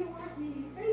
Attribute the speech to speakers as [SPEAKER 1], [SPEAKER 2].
[SPEAKER 1] you want me?